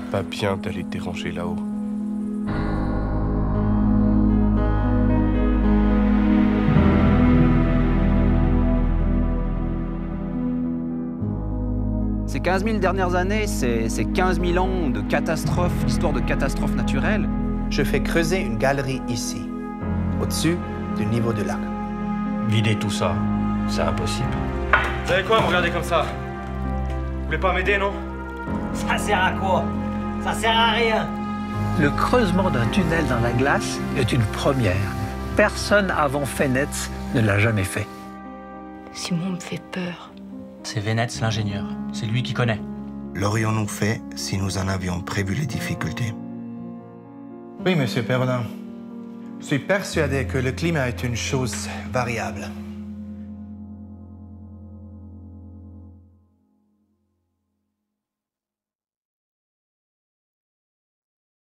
pas bien d'aller te déranger là-haut. Ces 15 000 dernières années, c'est 15 000 ans de catastrophes, d'histoire de catastrophes naturelles. Je fais creuser une galerie ici, au-dessus du niveau du lac. Vider tout ça, c'est impossible. Vous savez quoi, me regarder comme ça? Vous voulez pas m'aider, non? Ça sert à quoi? Ça sert à rien. Le creusement d'un tunnel dans la glace est une première. Personne avant Fenetz ne l'a jamais fait. Simon me fait peur. C'est Venetz l'ingénieur. C'est lui qui connaît. L'aurions-nous fait si nous en avions prévu les difficultés? Oui, monsieur Perlin. Je suis persuadé que le climat est une chose variable.